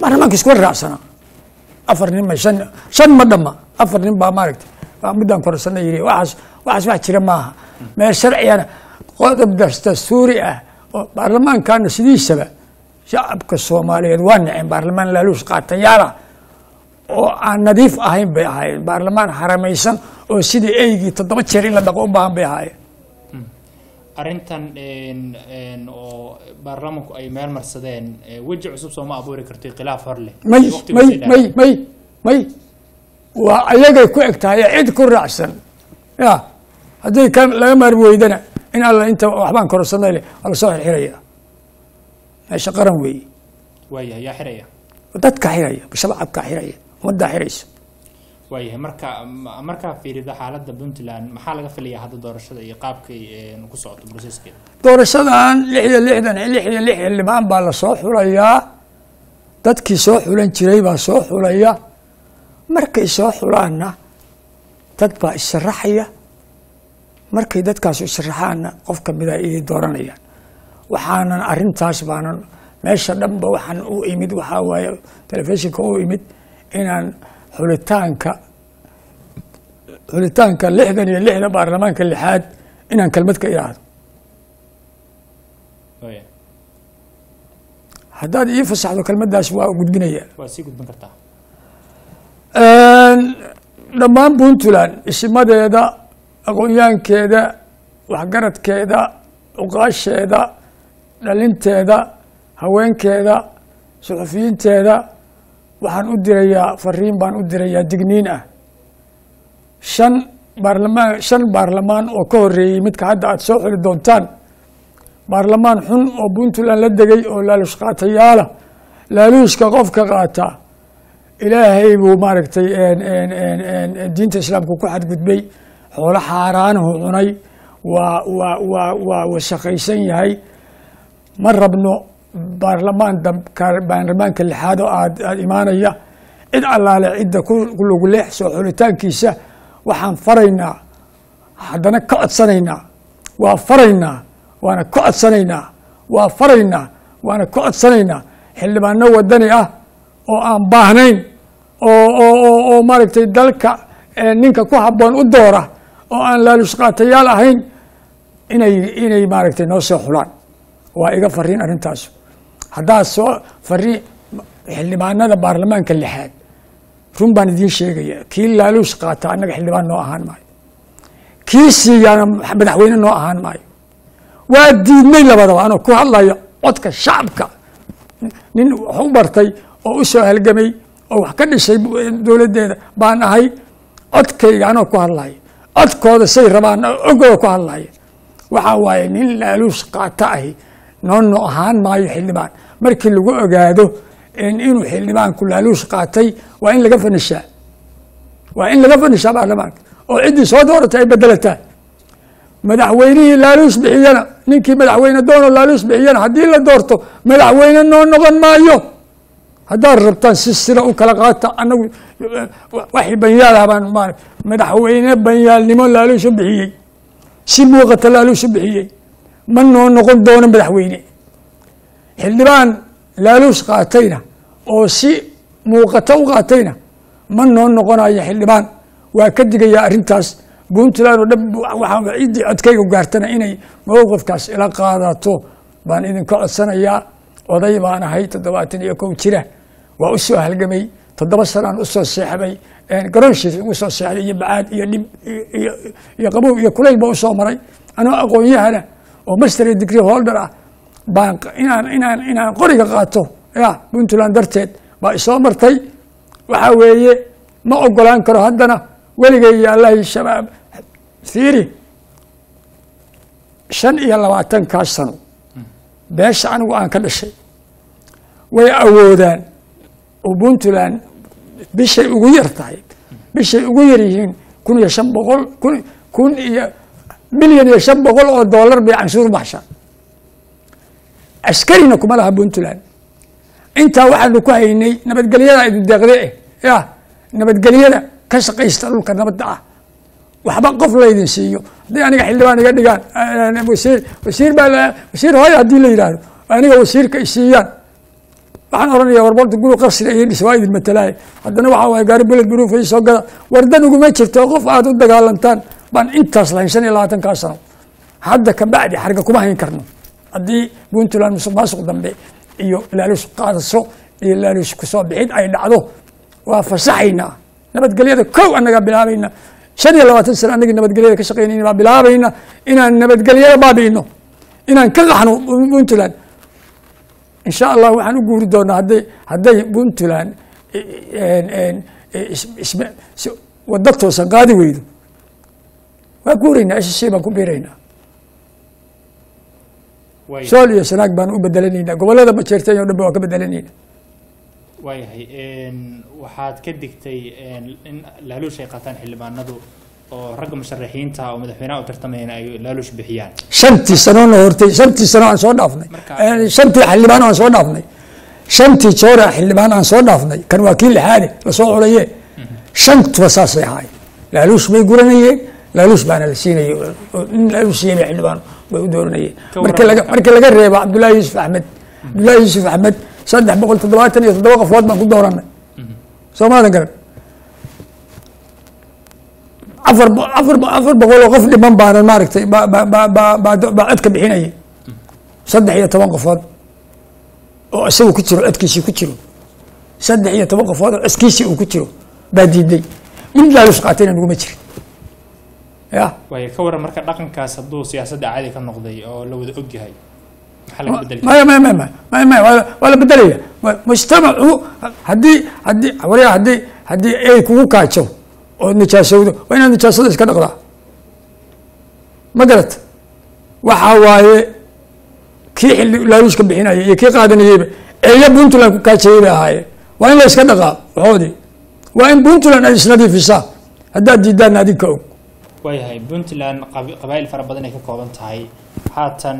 baarlamaanka iskuma raacsanaa afar nin ma shan shan ma dhama afar nin baa maaragtay waa muddaan korsana yiri. Waxaas waxaas wax jira maaha. Meel sharcigana qodob dastuuri ah oo baarlamaankana sidiisaba shacabka soomaaliyeed waa naceen baarlamaan laaluus qaatayaala oo aan nadiif ahayn bay ahaayeen. Baarlamaan xaramaysan oo sidii eygii toddoba jeer in la dhaqo u baahan bay ahaayeen arrintan oo baarlamanku ay meel marsadeen weji cusub sooma abuuri kartay khilaaf hor leh may may may may may. Waa ayagay ku eg tahay cid ku raacsan. Ya haddii ka laga maarmi weydana in alla inta waxbaan korsanay le waa la soo xirxiraya. Meesha qaran weeye waayahay yaa xiraya. Dadka xiraya shabcabka xiraya ummaddaa xiraysa waayahay. Marka ma- markaa fiirida xaaladda puntland maxaa laga filayaa hadda doorashada iyo qaabkay ku socoto processkeeda doorashadan lix iyo lixdan lix iyo lix xildhibaan baa la soo xulayaa. Dadkii soo xulan jiray baa soo xulaya markay soo xulaanna dad baa issharaxaya markay dadkaas isharaxaanna qof kamida ayay dooranayaan. Waxaanan arintaas baanan meesha dhanba waxaan u imid waxaa waaye telefishinka u imid inaan xulitaanka xulitaanka lixdan iyo lixda baarlamaanka lixaad inaan kelmad ka iraahdo waaya haddaad ii fasaxdo kelmaddaas waa gudbinaya. Dhammaan puntland isimadeeda aqoonyahankeeda waxgaradkeeda cuqaasheeda dhalinteeda haweenkeeda suxufiyiinteeda waxaan u dirayaa fariin baan u dirayaa digniin ah. Shan baarlamaan shan baarlamaan oo ka horeeyey midka hadda aad soo xuli doontaan. Baarlamaan xun oo puntland la degay oo laaluush qaatayaala laaluushka qofka qaataa ilaahay buu maaragtay diinta islaamka ku xadgudbay xoolo xaaraanahu cunay waa waa waa waa wasaqaysan yahay. Ma rabno baarlamaan baarlamaanka lixaad oo aad imaanaya. Cid allaale cidda ku ku lagu leex soo xulitaankiisa waxaan faraynaa. Haddana ka codsanaynaa. Waa faraynaa waana ka codsanaynaa. Waa faraynaa waana ka codsanaynaa. Xildhibaano wadani ah oo aan baahnayn oo maaragtay dalka ninka ku habboon u doora oo aan laalush qaatayaal ahayn inay inay maaragtay noo soo xulaan waa iga fariin arrintaas. Haddaad soo fariin xildhibaanada baarlamaanka lixaad run baan idiin sheegaya kii laaluush qaata annaga xildhibaan noo ahaan maayo. Kii siiyaana madaxweyne noo ahaan maayo. Waa diidnay labadaba anoo ku hadlaya codka shacabka. Nin wax u bartay oo u soo halgamay oo wax ka dhishay dowladdeeda baan ahay codkayga anoo ku hadlaya codkooda say rabaan ogooda ku hadlaya waxaa waaye nin laaluush qaata ahi noo no ahaan maayo xildhibaan. Markii lagu ogaado in- inuu xildhibaanku laaluush qaatay waa in laga fanishaa waa in laga fanishaa baarlamaanka oo ciddii soo dooratay ay bedelataa. Madaxweynihii laaluush bixiyana ninkii madaxweyne doono laaluush bixiyana haddii la doorto madaxweyne noo noqon maayo. Haddaad rabtaan si sira u kala qaata anagu waxii banyaalaha baan ma madaxweyne banyaalnimo laaluush u bixiyey. Si muuqata laaluush u bixiyey ma noo noqon doono madaxweyne. Xildhibaan laaluush qaatayna oo si muuqata u qaatayna ma noo noqonayo xildhibaan. Waa ka digayaa arrintaas. Puntland oo dhan waxaa ciddii codkayga gaartana inay mowqifkaas ila qaadato. Baan idinka codsanayaa. Oday baan ahay toddobaatan iyo kow jira. Waa u soo halgamay. Toddoba sanaan u soo seexday. Garoonshiis ugu soo seexday iyo bacaad iyo dhib iyo qabow iyo kulayl baa u soo maray. Anoo aqoon-yahana oo master degree holder ah baan inaan inaan inaan qoriga qaato. Ya puntland darteed baa isoo martay. Waxaa weeye ma ogolaan karo haddana weligay iyo allahi shabaab. Fiiri shan iyo labaatankaas sano beesha anigu aan ka dhashay way awoodaan oo puntland bishay ugu yar tahay. Bishay ugu yar yihiin kun iyo shan boqol kun kun iyo milyan iyo shan boqol oo dollar bay canshuur baxshaan askarina kuma laha puntland intaa waxaanu ku haynay nabadgelyada idin deeqde eh. Ya nabadgelyada ka shaqaysta dhulka nabadda ah. Waxba qof laydin siiyo. Haddii aniga xildhibaan iga dhigaan wasiir wasiir baa wasiir hooyo haddii la yidhaahdo. Aniga wasiirka isiiyaan waxaan oranaya warbalta guri qasri iyo dhiswaa idin matalaay. Haddana waxaa waay gaari beled buruuf soo gada wardan uguma jirto qof aad u dagaalantaan baan intaas lahayn shan iyo labaatan kaa sano. Hadda ka bacdi xarga kuma hayn karno. Haddii puntland musuq maasuq dambe iyo laaluus qaadaso iyo laaluus ku soo bixid ay dhacdo waa fasaxaynaa nabadgelyada kow annagaa bilaabayna. Shan iyo labaatan sano annagii nabadgelyada ka shaqaynayna baa bilaabayna. Inaan nabadgelyada baabi'ino inaan ka qaxno puntland. Insha allah waxaan u guuri doonaa hadday hadday puntland wada toosan qaadi weydo waa guuraynaa s c baan ku biiraynaa waay sool iyo sanaag baan u bedelanaynaa gobollada majeerteen o dhan ba waan ka bedelanaynaa waayahay waxaad ka digtay in laaluush ay qaataan xildhibaanadu oo ragga musharaxiinta oo madaxweynaha u tartamayana ay laaluush bixiyaan. Shantii sanoona hortay shantii sano aan soo dhaafnay. Eh, shantii xildhibaan aan soo dhaafnay. Shantii joora xildhibaan aan soo dhaafnay. Kan waa kii lixaade la soo culaye shantuba saasay ahaay laaluush bay guranayeen laaluush baana la siinayay oo- oo in laaluush xildhibaan bay u dooranayeen Ka markii laga markii laga reebo cabdullaahi yuusuf axmed cabdullaahi yuusuf axmed saddex boqol toddobaatan iyo toddoba qofood baan ku dooranay. Soo maadan garan afar afar afar boqol oo qof dhiman baanan maaragtay ba ba ba ba ba baa codka bixinaya saddex iyo toban qofood oo isagu ku jiro codkiisii ku jiro. Saddex iyo toban qofood oo codkiisii uu ku jiro. Baa diiday. Mid laalus qaatayna naguma jirin ya. Waaya ka waran marka dhaqankaas hadduu siyaasadda caadi ka noqday oo la wada ogyahay maya maya maya maya maya maya waa la- bedelaya mujtamacu haddii haddii wariya haddii haddii ay kugu kaajo oo nijaasowdo waa inaad nijaasada iska dhaqdaa. Ma garat waxaa waaye kii xilli laaluushka bixinaya iyo kii qaadanayeyba eeya puntland ku kaajayay bay ahaayeen waa in la iska dhaqaa waxoodii waa in puntland ay isnadiifisaa haddaad diidaan adinka og waayahay puntland qab- qabaa'il fara badan ay ka kooban tahay. Haatan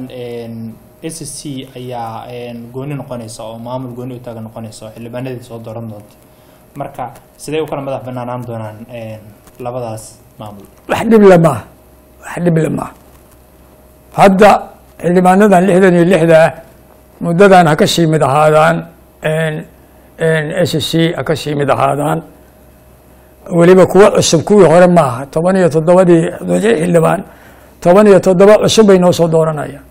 s c ayaa gooni noqonaysa oo maamul gooni u taagan noqonaysa oo xildhibaanadii soo dooran doonta. Marka sidee u kala madax banaanaan doonaan labadaas maamul? Wax dhible maaha wax dhible maaha hadda xildhibaanadan lixdan iyo lixda ah muddadan ha ka sii mid ahaadaan s c ha ka sii ahaadaan weliba kuwa cusub kuwii hore maaha. Toban iyo toddobadii xildhibaan toban iyo toddoba cusub bay noo soo dooranayaan.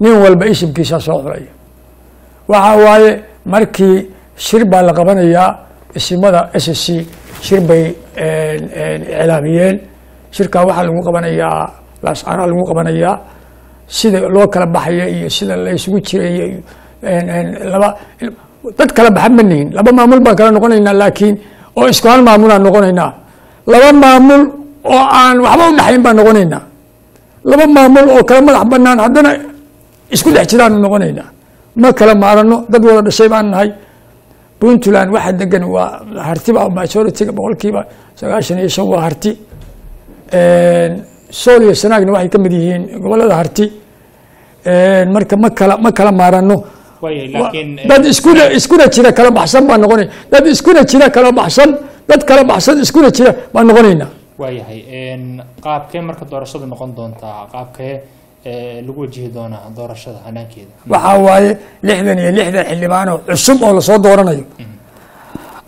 Nin walba isimkiisa soo xulaya waxa waaye markii shir baa la qabanayaa isimada s c shir bay iclaamiyeen. Shirkaa waxaa lagu qabanayaa laascaraa lagu qabanayaa. Sida loo kala baxaya iyo sida la isugu jiray iyo laba dad kala baxa ma nihin. Laba maamul baan kala noqonaynaa laakiin oo isku hal maamulaan noqonaynaa laba maamul oo aan waxba u dhexayn baan noqonaynaa laba maamul oo kala madax banaan haddana isku dhex jiraanu noqonaynaa ma kala maarano dad wada dhashay baan nahay. Puntland waxa degan waa hartiba majoritiga boqolkiiba sagaashan iyo shan waa harti. Sool iyo sanaagna waxay ka mid yihiin gobollada harti. Marka ma kala ma kala laakiin dad iskuna iskuna jira kala baxsan baan noqonay. Dad iskuna jira kala baxsan dad kala baxsan iskuna jira baan noqonaynaa waayahay qaabkee marka doorashadu noqon doontaa qaabkee lagu wajihi doonaa doorashada hanaankeeda. Waxaa waaye lixdan iyo lixdan xildhibaanoo cusub oo la soo dooranayo.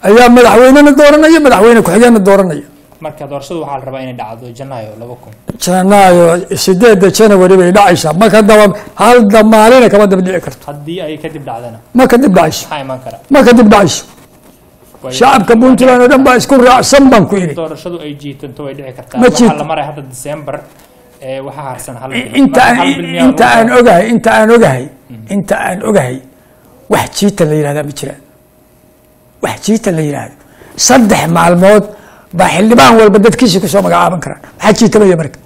Ayaa madaxweynena dooranaya madaxweyne ku-xigeenna dooranaya marka doorashadu waxaa la rabaa inay dhacdo janaayo laba kun. Janaayo sideedda janawari bay dhacaysaa. Ma ka daba hal maalina kama daba dhici karto. Haddii ay kadib dhacdana. Ma ka dib dhacayso. Ma ka dib dhacayso. Shacabka puntland oo dhan baa isku raacsan baan ku idhi doorashadu ay jiitanto way dhici kartaa. Waxaa la maray hadda december waxaa harsan hal inta Marka inta aan ogahay inta aan ogahay inta aan ogahay wax jiita la yihahdaa ma jiraan. Wax jiita la yihahdo saddex maalmood ba xildhibaan walba dadkiisii ku soo magacaaban karaan. Maxaa jiitamaya marka